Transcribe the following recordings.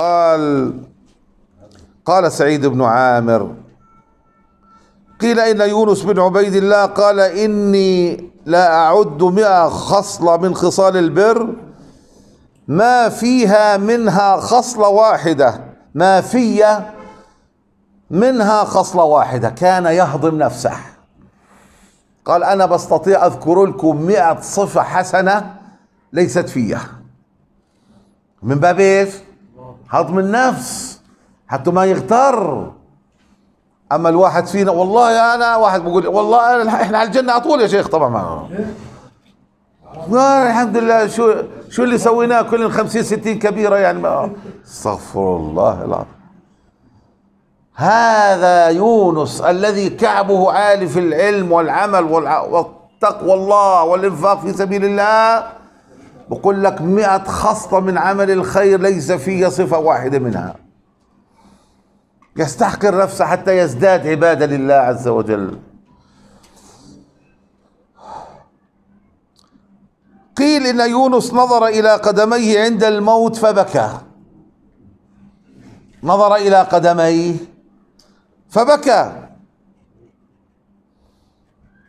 قال قال سعيد بن عامر قيل إن يونس بن عبيد الله قال إني لا أعد مئة خصلة من خصال البر ما فيها منها خصلة واحدة ما في منها خصلة واحدة كان يهضم نفسه. قال أنا بستطيع أذكر لكم مئة صفة حسنة ليست فيها من باب إيش؟ هضم النفس. حتى ما يغتر. أما الواحد فينا والله أنا واحد بقول والله أنا إحنا على الجنة على طول يا شيخ طبعا. ما آه الحمد لله. شو شو اللي سويناه؟ كل 50 60 كبيرة يعني. استغفر الله العظيم. هذا يونس الذي كعبه عالي في العلم والعمل والع- والتقوى الله والإنفاق في سبيل الله. بقول لك مئة خصلة من عمل الخير ليس فيها صفة واحدة منها. يستحقر نفسه حتى يزداد عبادة لله عز وجل. قيل إن يونس نظر إلى قدميه عند الموت فبكى. نظر إلى قدميه فبكى.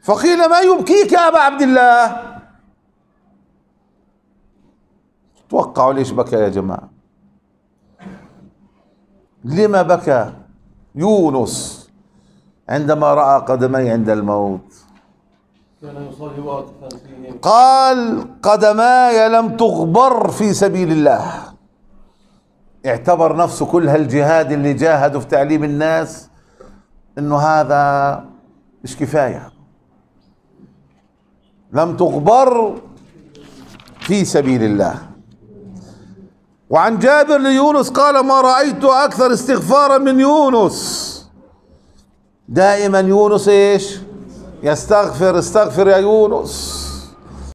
فقيل ما يبكيك يا أبا عبد الله؟ توقعوا ليش بكى يا جماعة؟ لما بكى؟ يونس عندما رأى قدمي عند الموت. قال قدماي لم تغبر في سبيل الله. اعتبر نفسه كل هالجهاد اللي جاهده في تعليم الناس إنه هذا مش كفاية. لم تغبر في سبيل الله. وعن جابر ليونس قال ما رأيت أكثر استغفارا من يونس. دائما يونس إيش؟ يستغفر استغفر يا يونس.